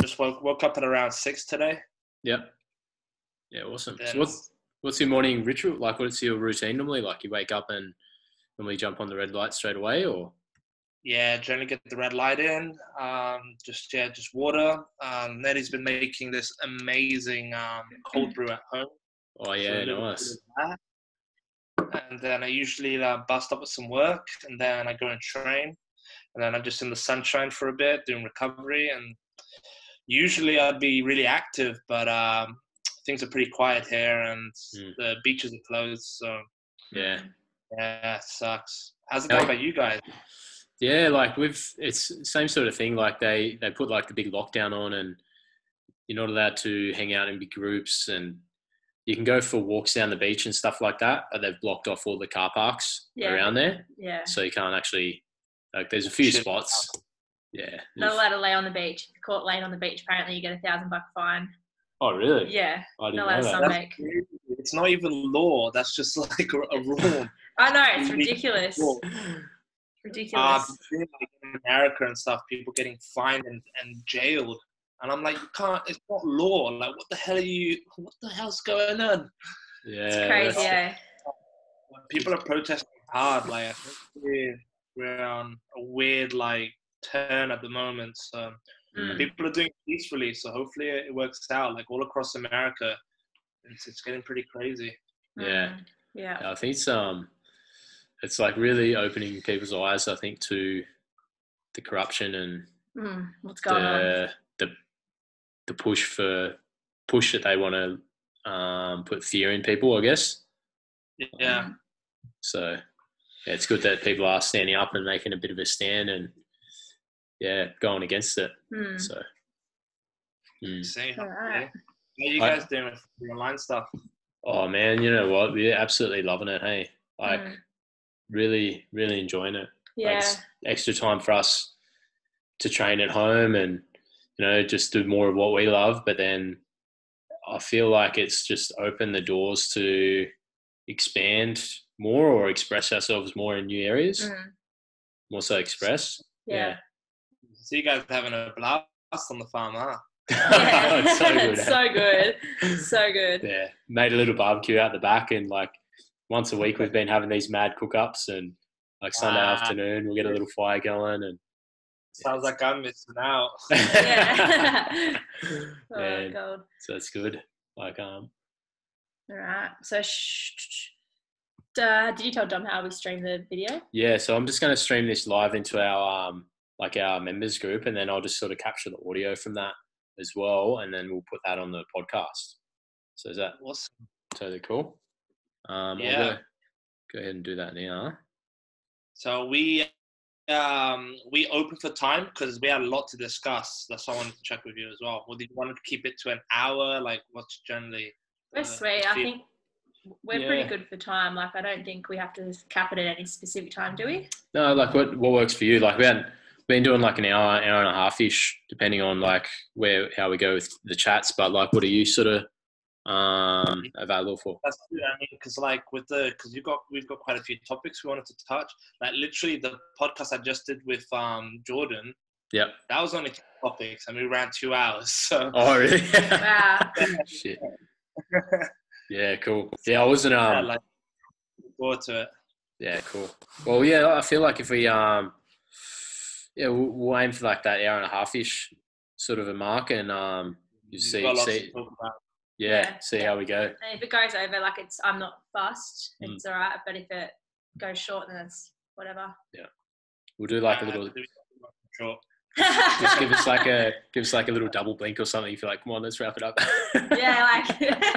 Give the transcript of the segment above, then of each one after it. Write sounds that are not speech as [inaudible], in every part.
just woke woke up at around six today. Yeah. Yeah, awesome. Then So what's what's your morning ritual like? What's your routine normally like? You wake up and normally jump on the red light straight away, or yeah, generally get the red light in. Um, just yeah, just water. Um, Nettie's been making this amazing um, cold brew at home. oh yeah, little nice. And then I usually uh, bust up with some work, and then I go and train, and then I'm just in the sunshine for a bit doing recovery. And usually I'd be really active, but um, things are pretty quiet here, and Mm. the beaches are closed. So Yeah. yeah, it sucks. How's it Hey. going about you guys? Yeah, like we've it's same sort of thing. Like they they put like the big lockdown on, and you're not allowed to hang out in big groups, and you can go for walks down the beach and stuff like that. But they've blocked off all the car parks Yeah. around there, Yeah. so you can't actually like. There's a few spots. Yeah. Not allowed to lay on the beach. If you're caught laying on the beach, apparently you get a thousand buck fine. Oh really? Yeah. I didn't Not allowed know to that. sunbake. It's not even law. That's just [laughs] like a, a rule. I know, it's ridiculous. Cool. Ridiculous. uh, like, in America and stuff, people getting fined and, and jailed. And I'm like, you can't, it's not law. Like, what the hell are you, what the hell's going on? Yeah. it's crazy, that's- eh? People are protesting hard. Like, I think we're, we're on a weird, like, turn at the moment. So, Mm. people are doing peacefully. So, hopefully, it works out. Like, all across America, it's, it's getting pretty crazy. Yeah. Yeah. I think it's um, it's like really opening people's eyes. I think to the corruption and Mm. What's going on? the the the push for push that they want to um, put fear in people. I guess Yeah. so. Yeah, it's good that people are standing up and making a bit of a stand and yeah, going against it. Mm. So mm. See, All right. What are you I- guys doing with the online stuff? oh man, you know what? We're absolutely loving it. Hey, like Mm. really, really enjoying it. Yeah. it's extra time for us to train at home and you know just do more of what we love but then i feel like it's just opened the doors to expand more or express ourselves more in new areas Mm. more so express Yeah. So you guys are having a blast on the farm, huh? Yeah. it's [laughs] so good [laughs] so good. So good. yeah made a little barbecue out the back and like once a week we've been having these mad cook-ups and like sunday Ah. afternoon we'll get a little fire going and Sounds like I'm missing out. [laughs] Yeah. Oh, Man, God. so it's good like um All right. So, sh- sh- uh, did you tell Dom how we stream the video? Yeah, so I'm just going to stream this live into our um, like our members group, and then I'll just sort of capture the audio from that as well, and then we'll put that on the podcast. So is that Awesome. totally cool? Um, Yeah. go, go ahead and do that now. So we um we open for time because we had a lot to discuss. That's why I wanted to check with you as well. Or did you want to keep it to an hour? Like what's generally We're uh, sweet. I think we're pretty good for time. Like, I don't think we have to cap it at any specific time, do we? No, like what what works for you? Like we had been doing like an hour, hour and a half ish, depending on like where how we go with the chats. But like, what are you sort of um available for? That's true. I mean, because like with the because you got we've got quite a few topics we wanted to touch. Like literally the podcast I just did with um Jordan, Yeah. that was only two topics, and we ran two hours. So Oh, really? [laughs] Wow. Shit. Yeah, cool. Yeah, I wasn't yeah, um like look forward to it. Yeah, cool. Well, yeah, I feel like if we um, yeah, we'll, we'll aim for like that hour and a half ish sort of a mark, and um, you see, see, to talk about. yeah, Yeah, see yeah. how we go. And if it goes over, like, it's I'm not fussed. Mm. It's all right. But if it goes short, then it's whatever. Yeah, we'll do like a little, do we- Sure. just give us like a, give us like a little double blink or something. If you're like, come on, let's wrap it up. yeah, like. [laughs]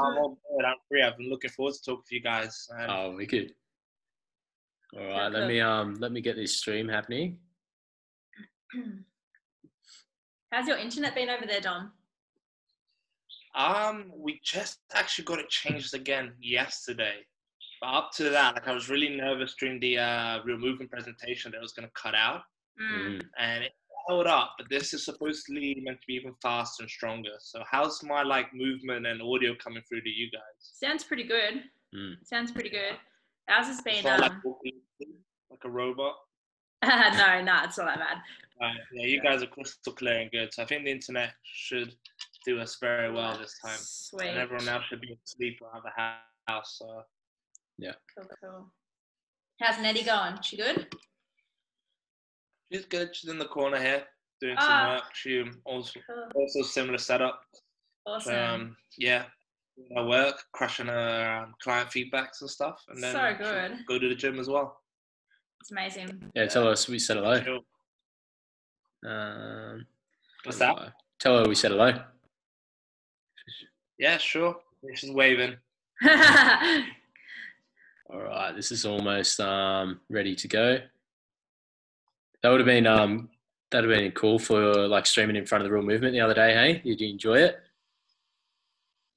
I'm all good. I'm free. I've been looking forward to talking to you guys. And oh, we could. All right, let me um, let me get this stream happening. [clears throat] How's your internet been over there, Dom? Um, we just actually got it changed again yesterday. But up to that, like I was really nervous during the uh, real movement presentation that it was going to cut out, Mm. Mm. and it held up. But this is supposedly meant to be even faster and stronger. So how's my like movement and audio coming through to you guys? Sounds pretty good. Mm. Sounds pretty good. Ours has been It's not like um, walking like a robot. [laughs] no, no, it's not that bad. Right, yeah, you guys are crystal clear and good. So I think the internet should do us very well this time. Sweet. And everyone else should be asleep around the house. So Cool, cool. How's Nettie going? She good? she's good. She's in the corner here doing some Ah. work. She also Cool. also similar setup. Awesome. Um, yeah, doing her work, crushing her um, client feedbacks and stuff, and then So good. Go to the gym as well. it's amazing. Yeah, tell us we said hello. Chill. Um, What's that? Tell her we said hello. Yeah, sure. She's waving. [laughs] All right, this is almost um, ready to go. That would have been um, that would have been cool for like streaming in front of the real movement the other day. Hey, did you enjoy it?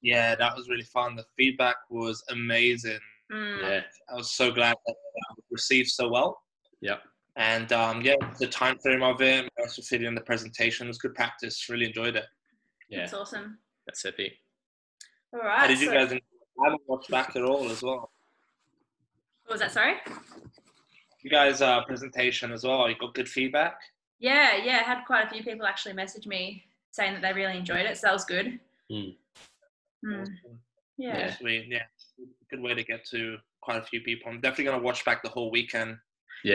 Yeah, that was really fun. The feedback was amazing. Mm. Yeah, I was so glad that it was received so well. Yep. And um, yeah, the time frame of it, also fitting in the presentation was good practice. Really enjoyed it. yeah, That's awesome. that's epic. All right. How right. did you guys? enjoy? I haven't watched back at all as well. what was that? Sorry. You guys' uh, presentation as well. You got good feedback. Yeah, yeah. I had quite a few people actually message me saying that they really enjoyed it, so that was good. Mm. Mm, Awesome. Yeah. Yeah. Sweet. Yeah, good way to get to quite a few people. I'm definitely gonna watch back the whole weekend. Yeah,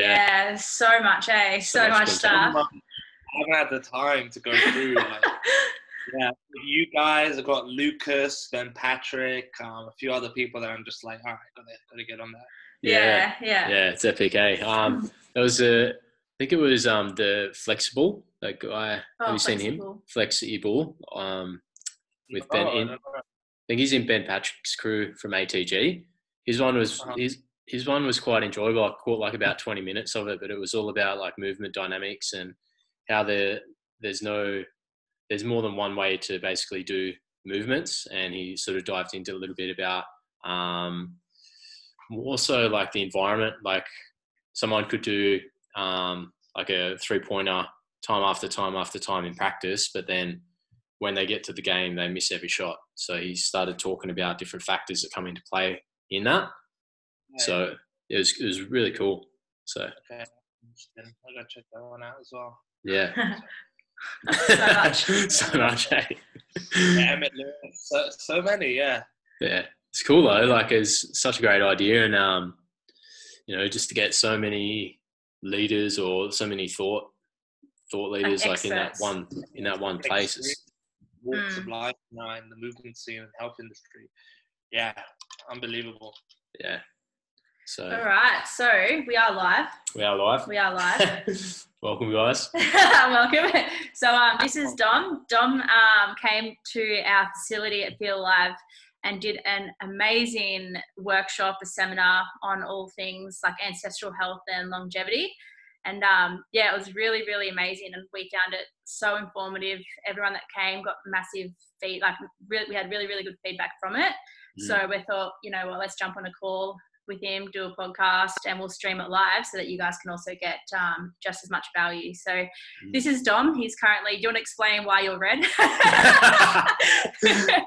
Yeah, so much, eh? So, So much much stuff. I haven't had the time to go through. Like, [laughs] yeah, you guys. I've got Lucas, then Patrick, um, a few other people that I'm just like, all right, gotta gotta get on that. yeah, yeah, yeah. yeah. It's epic. Eh? Um, [laughs] there was a, I think it was um the flexible that guy. Oh, have you seen him? flexible. Flexible. Um, with Ben Oh, I in. I think he's in Ben Patrick's crew from ATG. His one was Uh-huh. his his one was quite enjoyable. I caught like about twenty minutes of it, but it was all about like movement dynamics and how there there's no there's more than one way to basically do movements, and he sort of dived into a little bit about um, also like the environment. Like someone could do um, like a three pointer time after time after time in practice, but then when they get to the game, they miss every shot. So he started talking about different factors that come into play in that. Yeah, So it was it was really cool. So okay. Interesting. I gotta check that one out as well. yeah, [laughs] So much. so much. eh? Yeah, Emmet Louis, so, so many, yeah. Yeah, it's cool though. Like it's such a great idea, and um, you know, just to get so many leaders or so many thought thought leaders like, in that one in that one place. It's, Walks of Mm. life now in the movement scene and health industry. Yeah, unbelievable. yeah. So All right, so we are live. we are live. We are live. [laughs] Welcome, guys. [laughs] Welcome. So um, this is Dom. Dom um, came to our facility at Feel Live and did an amazing workshop, a seminar on all things like ancestral health and longevity. And um, yeah, it was really, really amazing, and we found it so informative. Everyone that came got massive feed, like really, we had really, really good feedback from it. So we thought, you know, well, let's jump on a call with him, do a podcast, and we'll stream it live so that you guys can also get um, just as much value. So this is Dom. He's currently. Do you want to explain why you're red? [laughs] [laughs]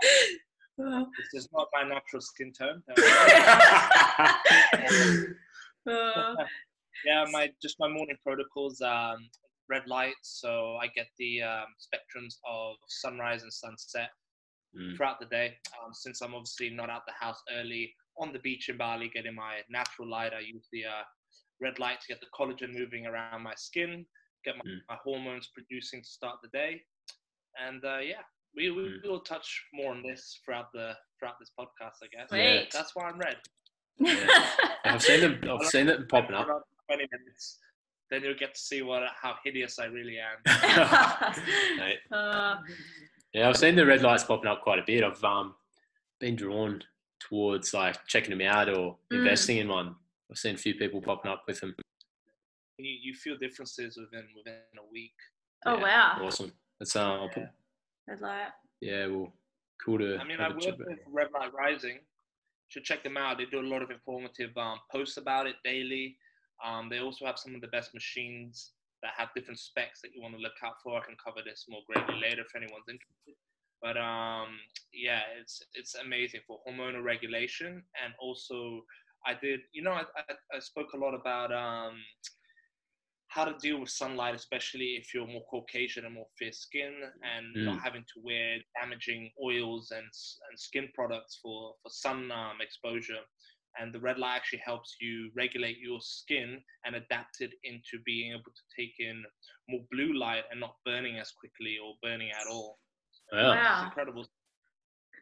This is not my natural skin tone. [laughs] Uh, yeah, my just my morning protocols. Um, red lights, so I get the um, spectrums of sunrise and sunset Mm. throughout the day. Um, since I'm obviously not out the house early on the beach in Bali, getting my natural light, I use the uh, red light to get the collagen moving around my skin, get my, Mm. my hormones producing to start the day, and uh, yeah, we we Mm. will touch more on this throughout the throughout this podcast, I guess. Sweet. That's why I'm red. I've seen them. I've [laughs] seen it popping up. Around 20 minutes, then you'll get to see what how hideous I really am. [laughs] [laughs] Uh, Yeah, I've seen the red lights popping up quite a bit. I've um, been drawn towards like checking them out or Mm. investing in one. I've seen a few people popping up with them. You, you feel differences within within a week. oh Yeah, wow! Awesome. That's uh, I'll put, Yeah. Red light. yeah, well, cool to. I mean, I have a work chat with. Red Light Rising. Should check them out. They do a lot of informative um, posts about it daily. Um, they also have some of the best machines that have different specs that you want to look out for. I can cover this more greatly later if anyone's interested. But um, yeah, it's it's amazing for hormonal regulation and also I did you know I, I, I spoke a lot about um, how to deal with sunlight, especially if you're more Caucasian and more fair skin, and Mm. not having to wear damaging oils and and skin products for for sun um, exposure. And the red light actually helps you regulate your skin and adapt it into being able to take in more blue light and not burning as quickly or burning at all. Wow. It's Wow. incredible.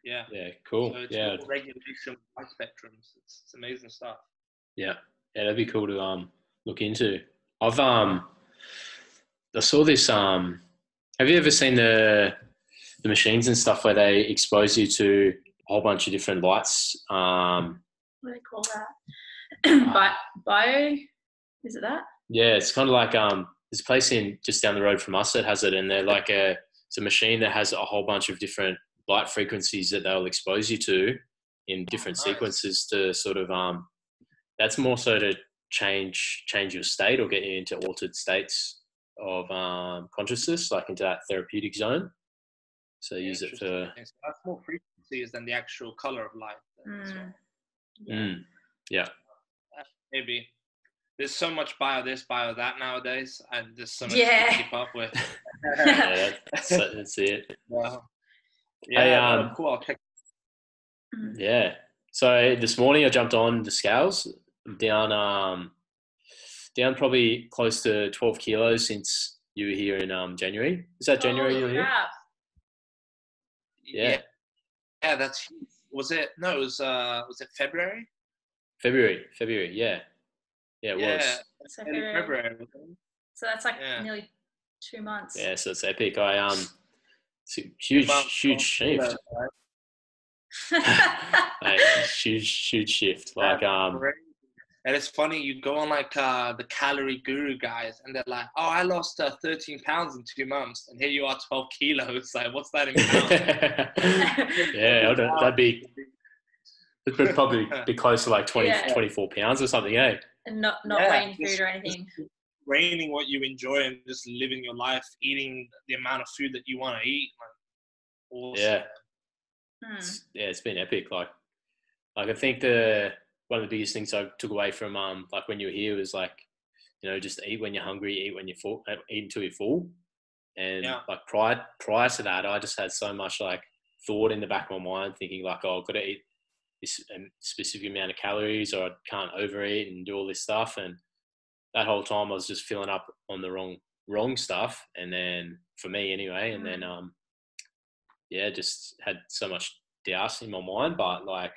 Yeah. Yeah, cool. So it's yeah, regulation light spectrums. It's, it's amazing stuff. yeah, yeah. That'd be cool to um look into. I've um I saw this um. Have you ever seen the the machines and stuff where they expose you to a whole bunch of different lights? Um, What do they call that? [clears throat] Bi- bio? Is it that? Yeah, it's kind of like um, there's a place in just down the road from us that has it, and they're like a it's a machine that has a whole bunch of different light frequencies that they'll expose you to in different nice. sequences to sort of um, that's more so to change change your state or get you into altered states of um, consciousness, like into that therapeutic zone. So they use it for Interesting. So that's more frequencies than the actual color of light. then as well. Mm. Yeah. mm, yeah, Maybe. There's so much bio this, bio that nowadays, and there's so much Yeah. to keep up with. [laughs] [laughs] yeah, that's, that's it. Wow. Yeah, no, um, cool. I'll check. Mm. Yeah. So this morning I jumped on the scales down um down probably close to 12 kilos since you were here in um January. Is that January you were here? Yeah. yeah. Yeah, that's huge. Was it? No, it was. Uh, was it February? February. February. Yeah. Yeah, it yeah, was. So, February. February. so that's like Yeah. nearly two months. Yeah, so it's epic. I um it's a huge Months huge of shift. kilos, right? [laughs] [laughs] Mate, huge huge shift. Like um Crazy. And it's funny, you go on like uh, the calorie guru guys, and they're like, "Oh, I lost uh, 13 pounds in two months, and here you are, 12 [laughs] kilos. Like, what's that in pounds?" [laughs] yeah, I don't- that'd be it would probably be close to like 20, Yeah. 24 pounds or something, eh? and not not Yeah, weighing just- food or anything. just Raining what you enjoy and just living your life, eating the amount of food that you want to eat. Like, awesome. Yeah. Hmm. It's, yeah, it's been epic. Like, like I think the one of the biggest things I took away from um like when you were here was like, you know, just eat when you're hungry, eat when you're full, uh, eat until you're full. And Yeah. like prior prior to that, I just had so much like thought in the back of my mind, thinking like, oh, I've got to eat this um, specific amount of calories, or I can't overeat and do all this stuff. And that whole time, I was just filling up on the wrong wrong stuff. And then for me anyway, and then um yeah, just had so much doubt in my mind, but like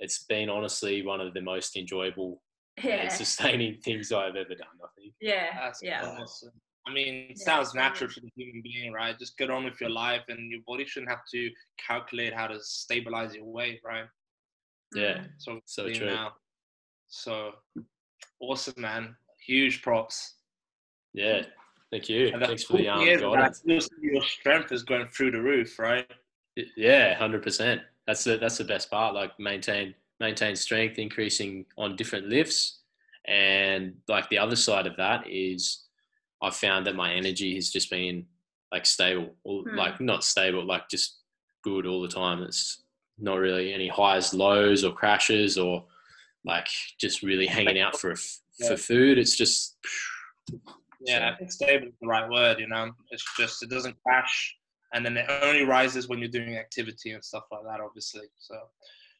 it's been honestly one of the most enjoyable Yeah. and sustaining things I've ever done. I think. yeah. That's yeah. awesome. I mean, it Yeah, sounds natural for the human being, right? Just get on with your life, and your body shouldn't have to calculate how to stabilize your weight, right? Yeah, Mm. So So true. Now. So awesome, man! Huge props. yeah. Thank you. Thanks for the cool um, thing is that guidance. your- your strength is going through the roof, right? Yeah, hundred percent. That's the that's the best part. Like maintain maintain strength, increasing on different lifts, and like the other side of that is, I've found that my energy has just been like stable, or Hmm. like not stable, like just good all the time. It's not really any highs, lows, or crashes, or like just really hanging out for f- Yeah. for food. It's just Yeah, I think stable is the right word. You know, it's just it doesn't crash, and then it only rises when you're doing activity and stuff like that. Obviously, so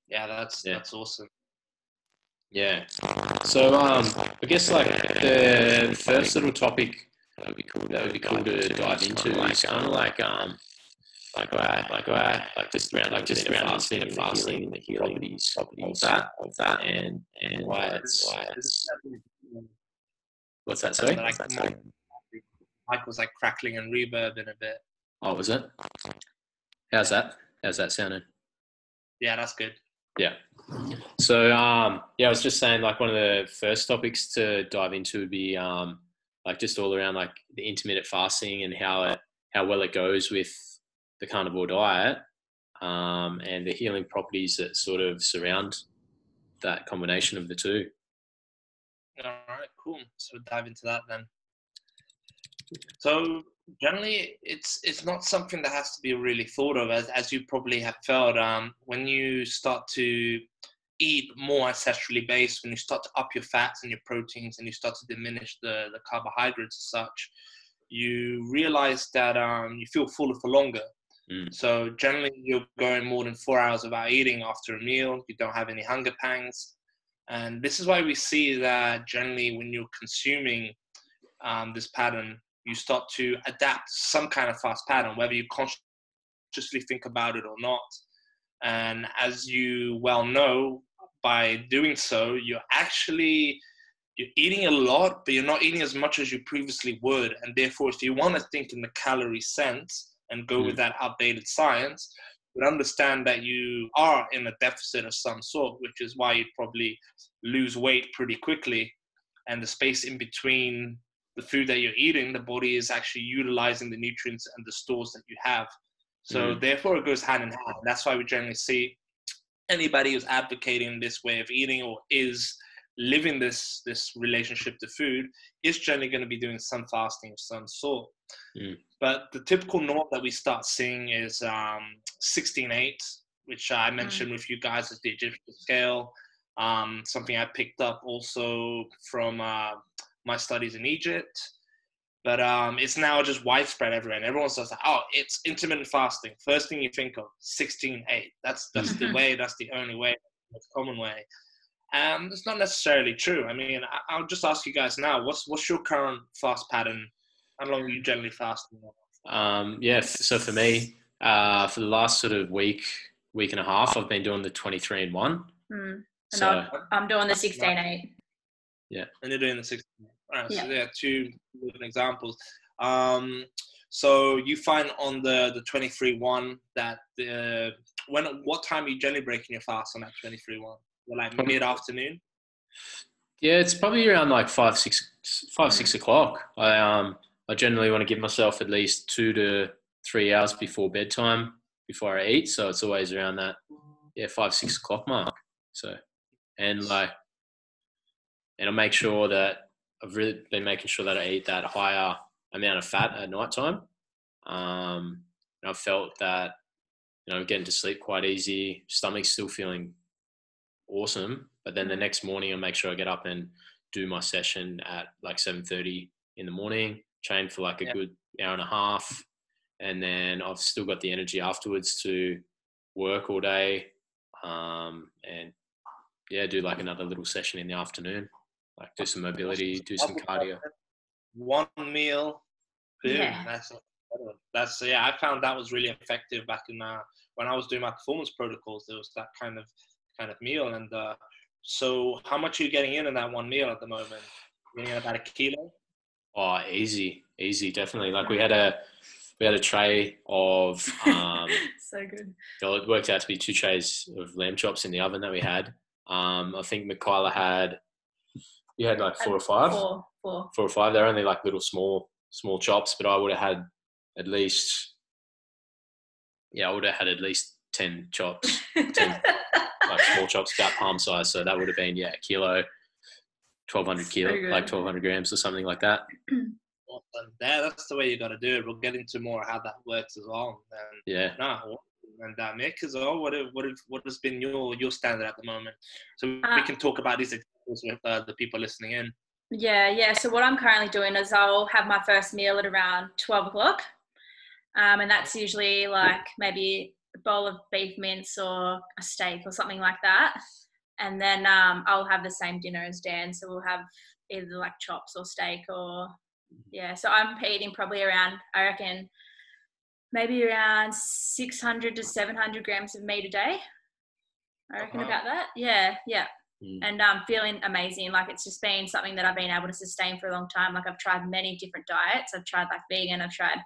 yeah, that's Yeah. that's awesome. Yeah. So um, I guess like the first little topic that would be cool, that would be cool to dive into is kind of like um, like uh, like uh, like just around like just around fasting and fasting and the healing properties of that of that and and why it's why it's what's that sorry? Like, Mike was like crackling and reverbing a bit. Oh, was it? How's that? How's that sounding? Yeah, that's good. Yeah. So um, yeah, I was just saying like one of the first topics to dive into would be um, like just all around like the intermittent fasting and how it how well it goes with the carnivore diet um, and the healing properties that sort of surround that combination of the two. All right, cool. So we'll dive into that then. So generally, it's it's not something that has to be really thought of, as as you probably have felt. Um, when you start to eat more ancestrally based, when you start to up your fats and your proteins, and you start to diminish the the carbohydrates as such, you realize that um, you feel fuller for longer. Mm. So generally, you're going more than four hours without eating after a meal. You don't have any hunger pangs, and this is why we see that generally, when you're consuming um, this pattern, you start to adapt some kind of fast pattern, whether you consciously think about it or not. And as you well know, by doing so, you're actually you're eating a lot, but you're not eating as much as you previously would. And therefore, if you want to think in the calorie sense and go Mm. with that outdated science, you understand that you are in a deficit of some sort, which is why you'd probably lose weight pretty quickly. And the space in between the food that you're eating, the body is actually utilizing the nutrients and the stores that you have. So therefore, it goes hand in hand. That's why we generally see anybody who's advocating this way of eating or is living this this relationship to food is generally going to be doing some fasting of some sort. Mm. But the typical norm that we start seeing is um, 16.8, which I mentioned with you guys as the Egyptian scale. Um, something I picked up also from uh, my studies in Egypt. But um, it's now just widespread everywhere, and everyone says, "Oh, it's intermittent fasting." First thing you think of, sixteen eight. That's that's the Mhm. way. That's the only way. The common way. Um, it's not necessarily true. I mean, I, I'll just ask you guys now. What's what's your current fast pattern? How long are you generally fasting? Um, yeah, so for me, uh, for the last sort of week, week and a half, I've been doing the 23 and 1. Mm. And So, I'm, I'm doing the 16 8. and you're doing the 16. All right, Yeah. so there are two different examples. Um, so you find on the the 23 one that the when what time are you generally breaking your fast on that 23 one? Well, like mid afternoon. yeah, it's probably around like 5, 6, 5, 6 o'clock. I, um, I generally want to give myself at least two to three hours before bedtime before I eat. So it's always around that, yeah, 5, 6 o'clock mark. So, and like, and I make sure that I've really been making sure that I eat that higher amount of fat at night time. Um, and I've felt that, you know, getting to sleep quite easy, stomach's still feeling awesome. But then the next morning, I make sure I get up and do my session at like 7.30 in the morning, train for like a Yeah. good hour and a half. And then I've still got the energy afterwards to work all day. Um, and yeah, do like another little session in the afternoon, like do some mobility, do some cardio. One meal. Boom. Yeah. That's that's yeah. I found that was really effective back in uh, when I was doing my performance protocols. There was that kind of kind of meal, and uh, so how much are you getting in in that one meal at the moment? Getting in about a kilo. Oh, easy, easy, definitely. Like we had a we had a tray of um, [laughs] so good. well, it worked out to be two trays of lamb chops in the oven that we had. Um, I think Michaela had you had like four or five, Four. Four. four or five. They're only like little small small chops, but I would have had at least yeah, I would have had at least ten chops, [laughs] like small chops about palm size. So that would have been yeah, a kilo, twelve hundred kilo, So good. like twelve hundred grams or something like that. [clears throat] Awesome. Yeah, that's the way you got to do it. We'll get into more how that works as well. And Yeah. no, and uh, Mick as well. What have, what have, what has been your your standard at the moment? So we Uh, can talk about these examples with uh, the people listening in. Yeah, yeah. So what I'm currently doing is I'll have my first meal at around 12 o'clock. Um, and that's usually like maybe a bowl of beef mince or a steak or something like that. And then um, I'll have the same dinner as Dan. So we'll have either like chops or steak or, yeah. So I'm eating probably around, I reckon, maybe around 600 to 700 grams of meat a day. I reckon Wow. about that. Yeah, yeah Mm. and um, feeling amazing. Like it's just been something that I've been able to sustain for a long time. Like I've tried many different diets. I've tried like vegan, I've tried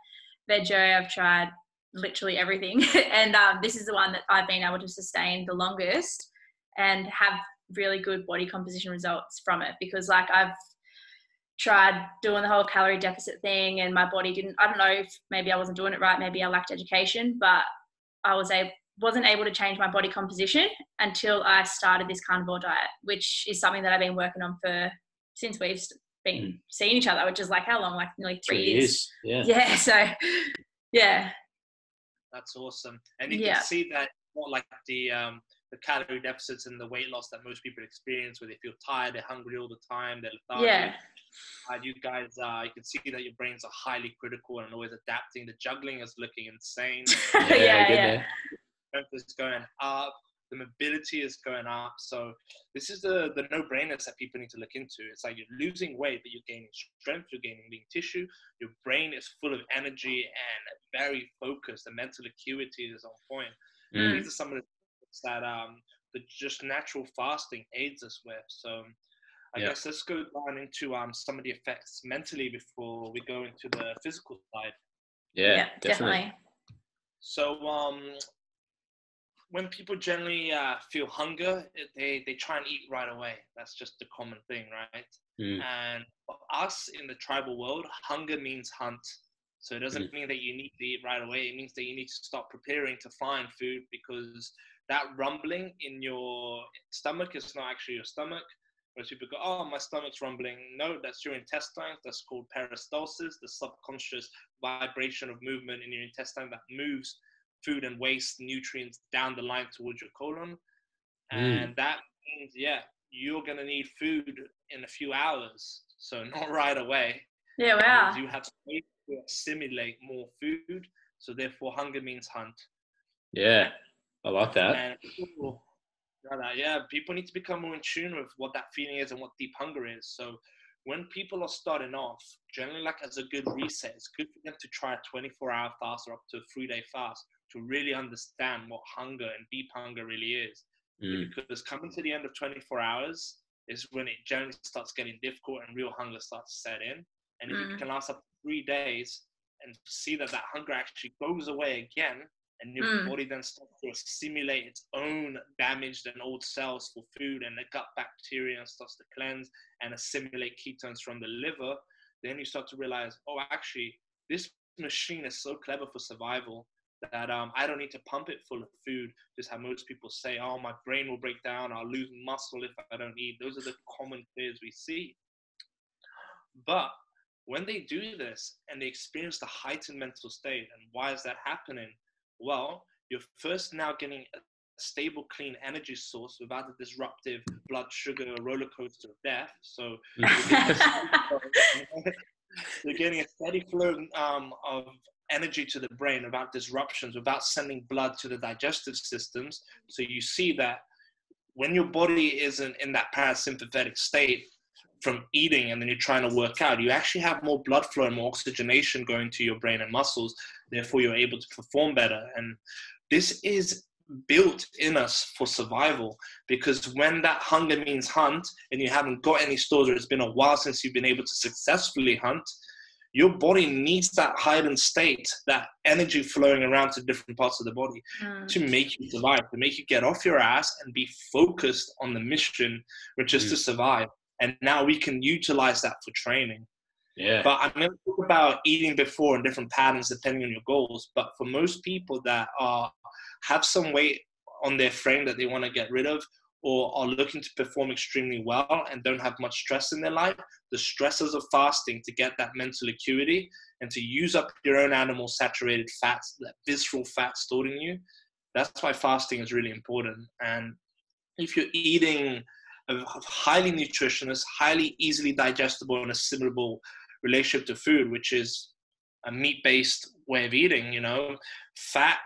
veggie, I've tried literally everything. [laughs] and um, this is the one that I've been able to sustain the longest and have really good body composition results from it because like I've tried doing the whole calorie deficit thing and my body didn't I don't know if maybe I wasn't doing it right, maybe I lacked education, but I was able wasn't able to change my body composition until I started this carnivore diet, which is something that I've been working on for since we've been Mm. seeing each other, which is like how long? Like nearly three, Three years. years. Yeah. [laughs] Yeah. So, yeah. That's awesome. And you Yeah. can see that more like the um, the calorie deficits and the weight loss that most people experience, where they feel tired, they're hungry all the time, they're lethargic. Yeah. Uh, you guys, uh, you can see that your brains are highly critical and always adapting. The juggling is looking insane. [laughs] yeah, good yeah. There. strength is going up, the mobility is going up. So this is the the no-brainers that people need to look into. It's like you're losing weight, but you're gaining strength, you're gaining lean tissue. Your brain is full of energy and very focused. The mental acuity is on point. Mm. These are some of the things that um the just natural fasting aids us with. So I Yeah. guess let's go down into um some of the effects mentally before we go into the physical side. Yeah, definitely. So um, when people generally uh, feel hunger, they they try and eat right away. That's just the common thing, right? Mm. And for us in the tribal world, hunger means hunt. So it doesn't mean that you need to eat right away. It means that you need to start preparing to find food because that rumbling in your stomach is not actually your stomach. Most people go, "Oh, my stomach's rumbling." No, that's your intestines. That's called peristalsis, the subconscious vibration of movement in your intestine that moves food and waste nutrients down the line towards your colon. Mm. And that means, yeah, you're gonna need food in a few hours. So [laughs] not right away. Yeah, It wow. You have space to assimilate more food. So therefore, hunger means hunt. Yeah, I like that. And people, that- yeah, people need to become more in tune with what that feeling is and what deep hunger is. So when people are starting off, generally like as a good reset, it's good for them to try a 24 hour fast or up to a three day fast to really understand what hunger and deep hunger really is. Mm. Because coming to the end of 24 hours is when it generally starts getting difficult and real hunger starts to set in. And if you Mm. can last up to three days and see that that hunger actually goes away again, and your Mm. body then starts to assimilate its own damaged and old cells for food, and the gut bacteria starts to cleanse and assimilate ketones from the liver, then you start to realize, oh, actually, this machine is so clever for survival that um, I don't need to pump it full of food. Just how most people say, oh, my brain will break down, I'll lose muscle if I don't eat. Those are the common fears we see. But when they do this and they experience the heightened mental state, and why is that happening? Well, you're first now getting a stable, clean energy source without the disruptive blood sugar roller coaster of death. So [laughs] you're getting a steady flow um, of energy to the brain without disruptions, without sending blood to the digestive systems. So you see that when your body isn't in that parasympathetic state from eating and then you're trying to work out, you actually have more blood flow and more oxygenation going to your brain and muscles. Therefore, you're able to perform better. And this is built in us for survival because when that hunger means hunt and you haven't got any stores or it's been a while since you've been able to successfully hunt your body needs that heightened state that energy flowing around to different parts of the body Mm. to make you survive to make you get off your ass and be focused on the mission which is to survive and now we can utilize that for training Yeah. but I'm going to talk about eating before and different patterns depending on your goals. But for most people that are have some weight on their frame that they want to get rid of, or are looking to perform extremely well and don't have much stress in their life, the stresses of fasting to get that mental acuity and to use up your own animal saturated fats, that visceral fat stored in you. That's why fasting is really important. And if you're eating a highly nutritious, highly easily digestible and assimilable relationship to food, which is a meat-based way of eating. You know, fat,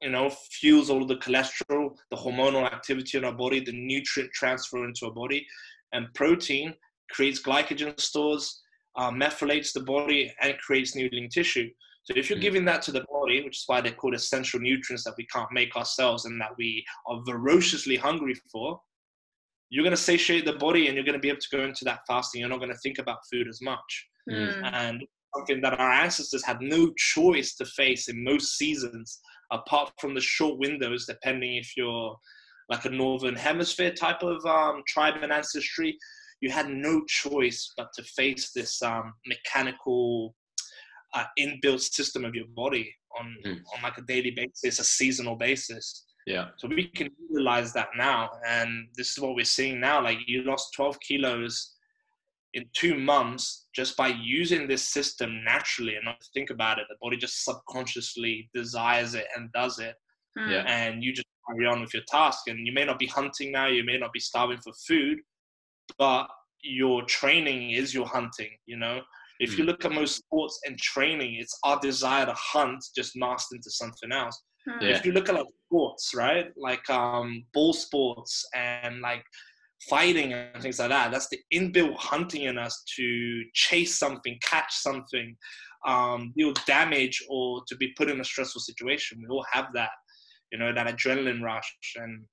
you know, fuels all of the cholesterol, the hormonal activity in our body, the nutrient transfer into our body, and protein creates glycogen stores, uh, methylates the body, and creates new tissue. So if you're Mm. giving that to the body, which is why they're called essential nutrients that we can't make ourselves and that we are voraciously hungry for, you're going to satiate the body and you're going to be able to go into that fasting. You're not going to think about food as much. Mm. And something that our ancestors had no choice to face in most seasons, apart from the short windows, depending if you're like a northern hemisphere type of um, tribe and ancestry, you had no choice but to face this um, mechanical uh, inbuilt system of your body on, Mm. on like a daily basis, a seasonal basis. Yeah. So we can utilize that now. And this is what we're seeing now. Like you lost 12 kilos in two months just by using this system naturally and not think about it. The body just subconsciously desires it and does it. Mm. Yeah. And you just carry on with your task. And you may not be hunting now, you may not be starving for food, but your training is your hunting, you know? If you Mm. look at most sports and training, it's our desire to hunt just masked into something else. Hmm. Yeah. If you look at like sports, right? Like um ball sports and like fighting and things like that, that's the inbuilt hunting in us to chase something, catch something, um, deal damage or to be put in a stressful situation. We all have that, you know, that adrenaline rush. And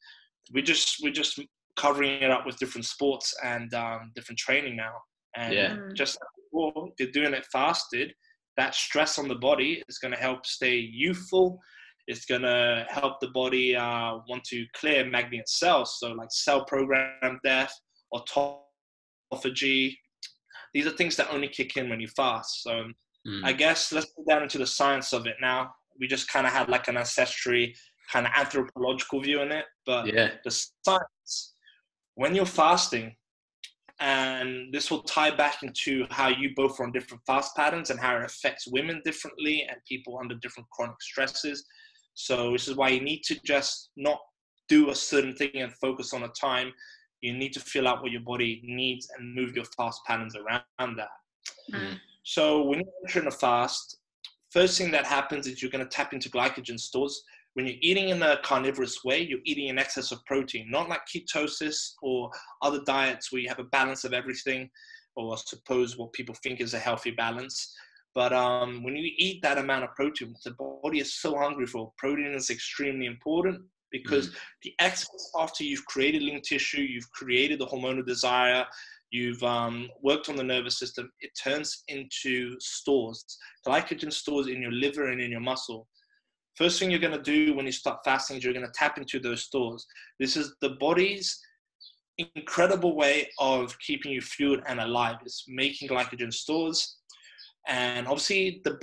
we just we're just covering it up with different sports and um, different training now. And Yeah. Mm. just like before, if you're doing it fasted, that stress on the body is going to help stay youthful. It's going to help the body uh, want to clear malignant cells, so like cell program death, autophagy. These are things that only kick in when you fast. So Mm. I guess let's go down into the science of it now. We just kind of had like an ancestry, kind of anthropological view in it, but yeah. the science when you're fasting and this will tie back into how you both are on different fast patterns and how it affects women differently and people under different chronic stresses so this is why you need to just not do a certain thing and focus on a time you need to feel out what your body needs and move your fast patterns around that Mm. so when you're entering a fast, first thing that happens is you're going to tap into glycogen stores. When you're eating in a carnivorous way, you're eating in excess of protein, not like ketosis or other diets where you have a balance of everything, or I suppose what people think is a healthy balance. But um, when you eat that amount of protein, the body is so hungry for protein is extremely important because the excess after you've created lean tissue, you've created the hormonal desire, you've um, worked on the nervous system, it turns into stores, glycogen stores in your liver and in your muscle. First thing you're going to do when you start fasting is you're going to tap into those stores. This is the body's incredible way of keeping you fueled and alive. It's making glycogen stores. And obviously, the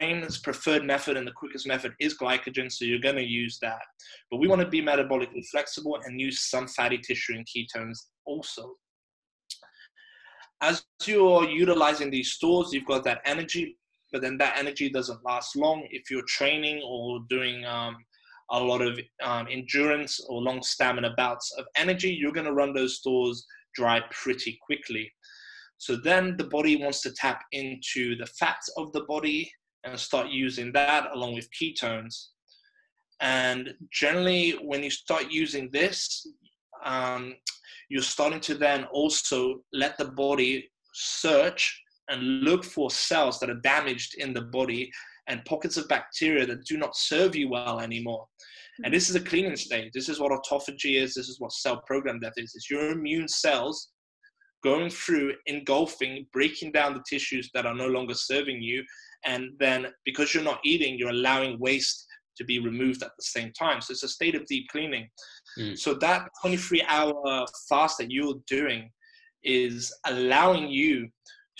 brain's preferred method and the quickest method is glycogen, so you're going to use that. But we want to be metabolically flexible and use some fatty tissue and ketones also as you're utilizing these stores, you've got that energy, but then that energy doesn't last long. If you're training or doing um, a lot of um, endurance or long stamina bouts of energy, you're going to run those stores dry pretty quickly. So then the body wants to tap into the fats of the body and start using that along with ketones. And generally, when you start using this, um, you're starting to then also let the body search and look for cells that are damaged in the body and pockets of bacteria that do not serve you well anymore. And this is a cleaning stage. This is what autophagy is. This is what cell program death is. It's your immune cells going through, engulfing, breaking down the tissues that are no longer serving you. And then because you're not eating, you're allowing waste to be removed at the same time. So it's a state of deep cleaning. Mm. So that 23 hour fast that you're doing is allowing you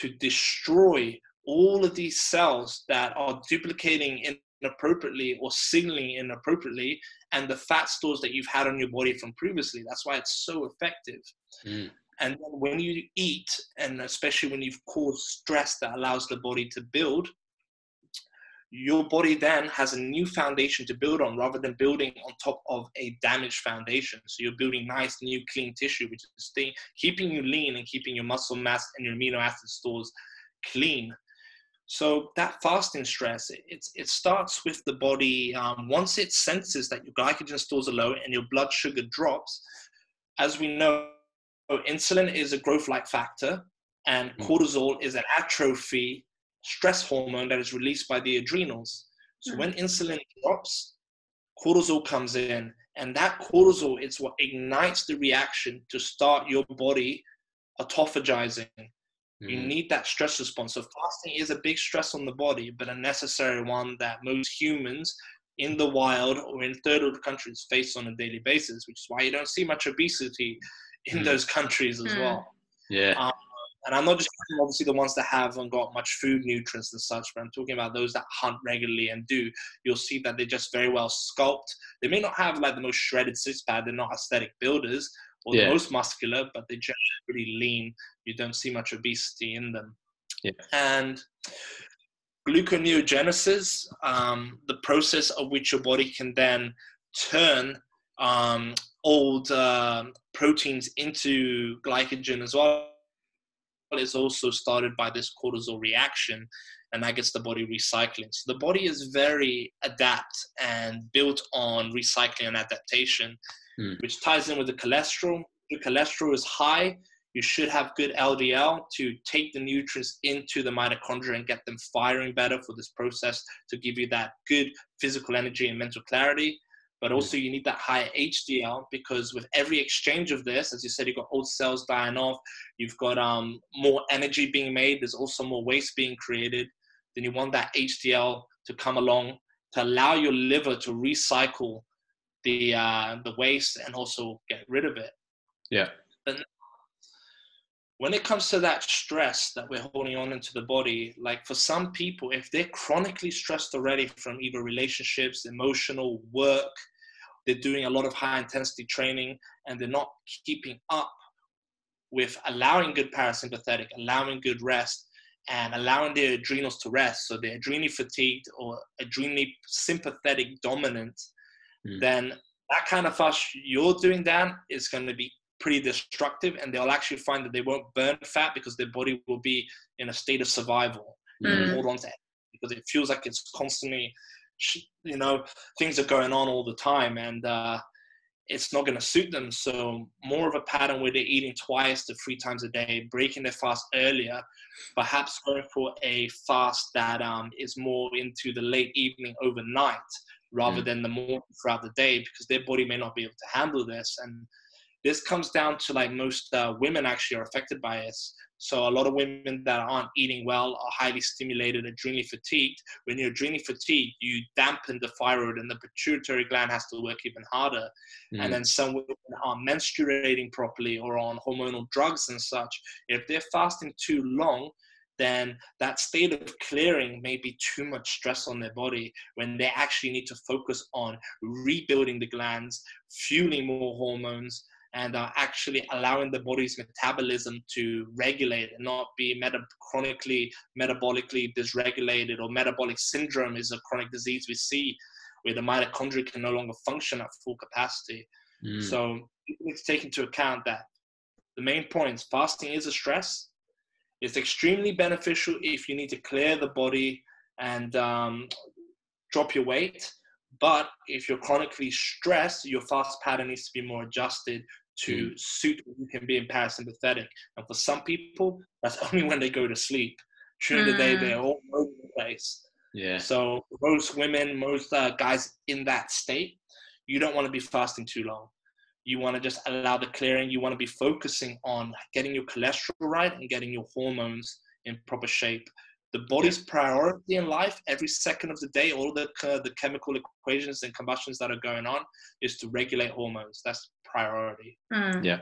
to destroy all of these cells that are duplicating inappropriately or signaling inappropriately and the fat stores that you've had on your body from previously. That's why it's so effective. Mm. And then when you eat, and especially when you've caused stress that allows the body to build, your body then has a new foundation to build on rather than building on top of a damaged foundation. So you're building nice, new, clean tissue, which is staying, keeping you lean and keeping your muscle mass and your amino acid stores clean. So that fasting stress, it, it starts with the body. Um, once it senses that your glycogen stores are low and your blood sugar drops, as we know, insulin is a growth-like factor, and Mm. cortisol is an atrophy stress hormone that is released by the adrenals. So Mm. when insulin drops, cortisol comes in, and that cortisol is what ignites the reaction to start your body autophagizing. You Mm. need that stress response. So fasting is a big stress on the body, but a necessary one that most humans in the wild or in third world countries face on a daily basis, which is why you don't see much obesity in Mm. those countries as Mm. well. Yeah. Um, and I'm not just talking obviously the ones that haven't got much food nutrients and such, but I'm talking about those that hunt regularly and do. You'll see that they're just very well sculpted. They may not have like the most shredded six pack, they're not aesthetic builders or Yeah. the most muscular, but they're generally pretty lean. You don't see much obesity in them. Yeah. And gluconeogenesis, um, the process of which your body can then turn um, old uh, proteins into glycogen as well. Is also started by this cortisol reaction and that gets the body recycling. So the body is very adapt and built on recycling and adaptation Hmm. which ties in with the cholesterol. The cholesterol is high. You should have good ldl to take the nutrients into the mitochondria and get them firing better for this process to give you that good physical energy and mental clarity but also you need that higher HDL because with every exchange of this, as you said, you've got old cells dying off, you've got um, more energy being made, there's also more waste being created. Then you want that HDL to come along to allow your liver to recycle the uh, the waste and also get rid of it. Yeah. When it comes to that stress that we're holding on into the body, like for some people, if they're chronically stressed already from either relationships, emotional work, they're doing a lot of high intensity training and they're not keeping up with allowing good parasympathetic, allowing good rest, and allowing their adrenals to rest. So they're adrenally fatigued or adrenally sympathetic dominant, Mm. then that kind of fast you're doing, Dan, is going to be pretty destructive and they'll actually find that they won't burn fat because their body will be in a state of survival Mm. hold on to it because it feels like it's constantly you know things are going on all the time and uh, it's not going to suit them so more of a pattern where they're eating twice to three times a day breaking their fast earlier perhaps going for a fast that um, is more into the late evening overnight rather Mm. than the morning throughout the day because their body may not be able to handle this and this comes down to like most uh, women actually are affected by this so a lot of women that aren't eating well are highly stimulated, adrenally fatigued. When you're adrenally fatigued, you dampen the thyroid and the pituitary gland has to work even harder. Mm. And then some women aren't menstruating properly or on hormonal drugs and such. If they're fasting too long, then that state of clearing may be too much stress on their body when they actually need to focus on rebuilding the glands, fueling more hormones, and are actually allowing the body's metabolism to regulate and not be meta- chronically metabolically dysregulated or metabolic syndrome is a chronic disease we see where the mitochondria can no longer function at full capacity. Mm. So it's taken to into account that the main points fasting is a stress. It's extremely beneficial if you need to clear the body and um, drop your weight. But if you're chronically stressed, your fast pattern needs to be more adjusted to suit him being can parasympathetic. And for some people, that's [laughs] only when they go to sleep. During the day, Mm. they're all over the place. yeah. So most women, most uh, guys in that state, you don't want to be fasting too long. You want to just allow the clearing. You want to be focusing on getting your cholesterol right and getting your hormones in proper shape. The body's priority in life, every second of the day, all the uh, the chemical equations and combustions that are going on, is to regulate hormones. That's priority. Mm. Yeah.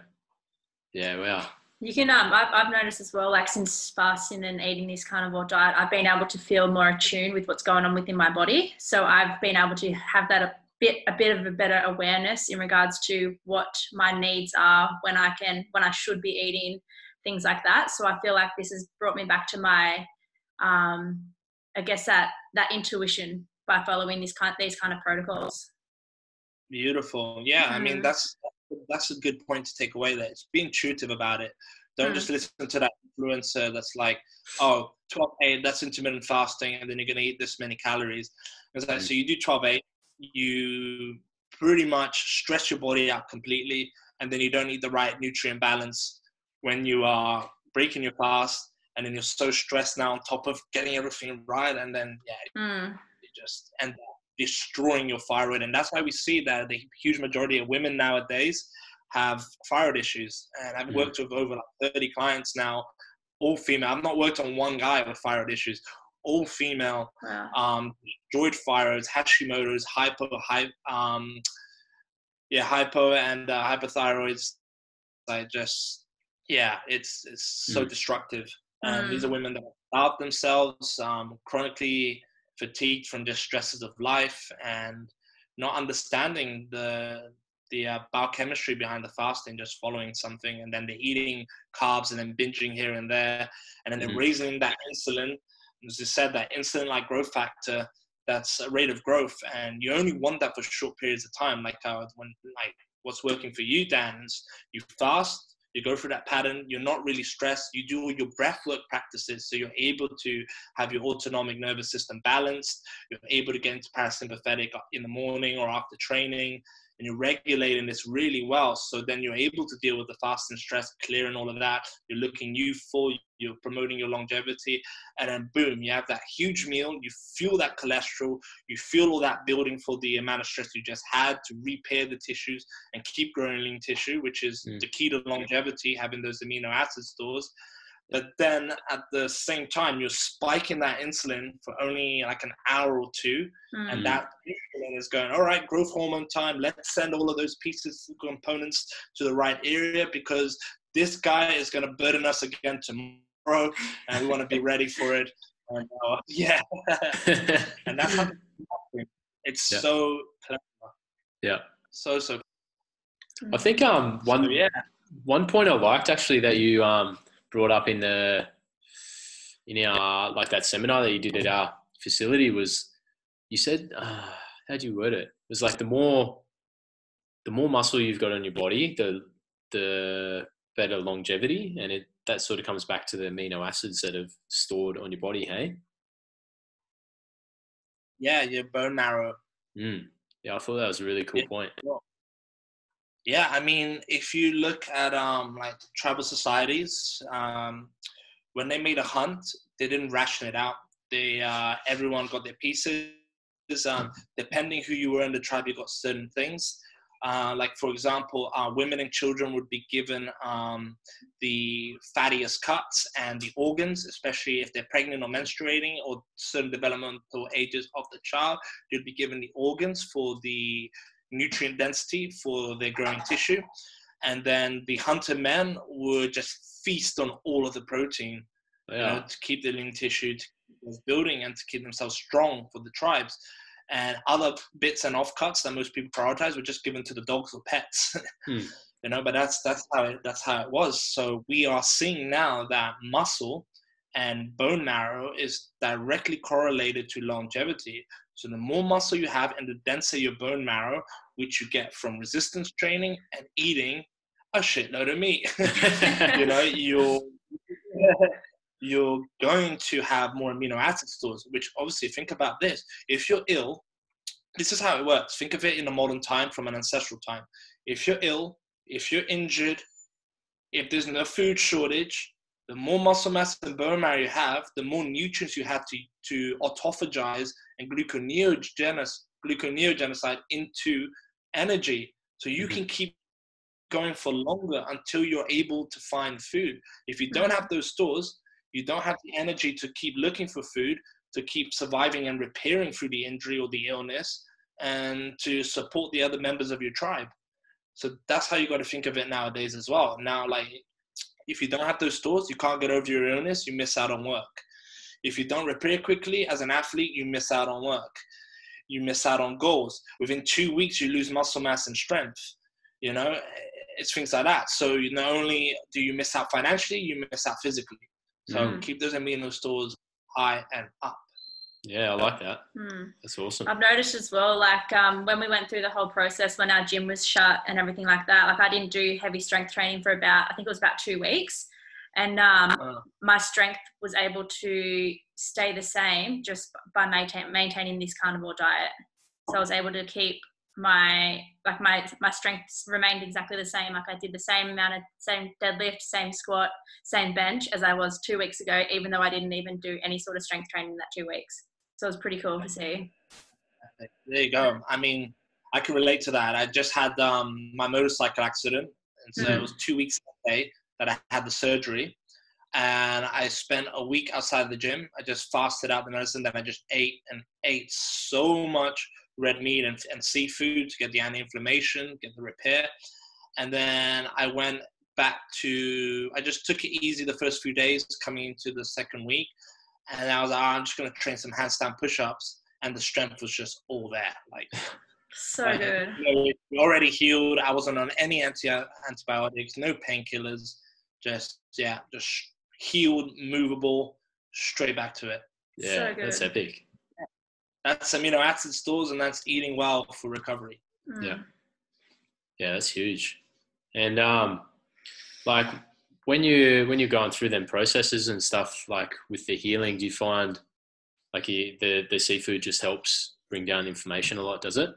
Yeah. Wow. You can, um, I've, I've noticed as well, like since fasting and eating this carnivore diet, I've been able to feel more attuned with what's going on within my body. So I've been able to have that a bit, a bit of a better awareness in regards to what my needs are when I can, when I should be eating things like that. So I feel like this has brought me back to my, um, I guess that that intuition by following these kind these kind of protocols. Beautiful. Yeah, I mean Mhm. that's that's a good point to take away. There, it's be intuitive about it. Don't Mm. just listen to that influencer that's like, oh, 12 8, that's intermittent fasting, and then you're going to eat this many calories. It's like, Mm. so you do 12 8, you pretty much stress your body out completely, and then you don't eat the right nutrient balance when you are breaking your fast, and then you're so stressed now on top of getting everything right, and then, yeah, Mm. you just end up destroying your thyroid. And that's why we see that the huge majority of women nowadays have thyroid issues. And I've Mm. worked with over like 30 clients now, all female. I've not worked on one guy with thyroid issues, all female, Wow. um, destroyed thyroids, Hashimoto's, hypo, hy, um, yeah, hypo and uh, hypothyroids. I just, yeah, it's it's so Mm. destructive. And Mm. these are women that starve themselves, um, chronically fatigued from the stresses of life, and not understanding the the uh, biochemistry behind the fasting, just following something, and then they're eating carbs and then binging here and there, and then they're Mhm. raising that insulin. As you said, that insulin-like growth factor that's a rate of growth, and you only want that for short periods of time. Like uh, when like what's working for you, Dan, is you fast, you go through that pattern, you're not really stressed, you do all your breath work practices, so you're able to have your autonomic nervous system balanced, you're able to get into parasympathetic in the morning or after training, and you're regulating this really well. So then you're able to deal with the fast and stress, clearing all of that. You're looking youthful, you're promoting your longevity, and then boom, you have that huge meal. You feel that cholesterol, you feel all that building for the amount of stress you just had to repair the tissues and keep growing lean tissue, which is mm. the key to longevity, having those amino acid stores. But then at the same time, you're spiking that insulin for only like an hour or two. Mm. And that insulin is going, all right, growth hormone time. Let's send all of those pieces, components to the right area because this guy is going to burden us again tomorrow. And we want to be [laughs] ready for it. And, uh, yeah. [laughs] and that's how it's yeah. so clever. Yeah. So, so. I think um one so, yeah. one point I liked actually that you um brought up in the in our like that seminar that you did at our facility was you said uh, how do you word it? It was like the more the more muscle you've got on your body, the the better longevity, and it that sort of comes back to the amino acids that have stored on your body. Hey. Yeah, your bone marrow. Mm. Yeah, I thought that was a really cool yeah. point. Yeah, I mean, if you look at um, like tribal societies, um, when they made a hunt, they didn't ration it out. They uh, everyone got their pieces. Um, depending who you were in the tribe, you got certain things. Uh, like for example, uh, women and children would be given um, the fattiest cuts and the organs, especially if they're pregnant or menstruating or certain developmental ages of the child. They'd be given the organs for the nutrient density for their growing tissue. And then the hunter men would just feast on all of the protein yeah. you know, to keep the lean tissue to building and to keep themselves strong for the tribes. And other bits and offcuts that most people prioritize were just given to the dogs or pets. [laughs] Hmm. You know, but that's that's how it that's how it was. So we are seeing now that muscle and bone marrow is directly correlated to longevity. So the more muscle you have and the denser your bone marrow, which you get from resistance training and eating a shitload of meat. [laughs] you know, [laughs] you're you're going to have more amino acid stores, which obviously think about this. If you're ill, this is how it works. Think of it in a modern time from an ancestral time. If you're ill, if you're injured, if there's no food shortage, the more muscle mass and bone marrow you have, the more nutrients you have to, to autophagize and gluconeogenesis, gluconeogenicide into energy. So you mm-hmm. can keep going for longer until you're able to find food. If you don't have those stores, you don't have the energy to keep looking for food, to keep surviving and repairing through the injury or the illness, and to support the other members of your tribe. So that's how you got to think of it nowadays as well. Now, like, if you don't have those stores, you can't get over your illness, you miss out on work. If you don't repair quickly as an athlete, you miss out on work you miss out on goals. Within two weeks, you lose muscle mass and strength. You know, it's things like that. So you not only do you miss out financially, you miss out physically. So mm. keep those amino stores high and up. Yeah, I like that. Mm. That's awesome. I've noticed as well, like um, when we went through the whole process when our gym was shut and everything like that, like I didn't do heavy strength training for about, I think it was about two weeks. And um, uh. my strength was able to stay the same just by maintain, maintaining this carnivore diet. So I was able to keep my like my my strengths remained exactly the same. Like I did the same amount of same deadlift, same squat, same bench as I was two weeks ago, even though I didn't even do any sort of strength training in that two weeks. So it was pretty cool to see. There you go. I mean, I can relate to that. I just had um, my motorcycle accident, and so mm-hmm. it was two weeks day that I had the surgery and I spent a week outside the gym. I just fasted out the medicine. Then I just ate and ate so much red meat and, and seafood to get the anti-inflammation, get the repair. And then I went back to. I just took it easy the first few days, coming into the second week, and I was like, oh, I'm just gonna train some handstand push-ups, and the strength was just all there, like. [laughs] So like, good. You know, already healed. I wasn't on any anti antibiotics, no painkillers. Just yeah, just healed, movable, straight back to it. Yeah, so that's epic. that's amino acid stores, and that's eating well for recovery. Yeah. Mm. Yeah, that's huge. And um, like when you when you're going through them processes and stuff, like with the healing, do you find like you, the the seafood just helps bring down inflammation a lot? Does it?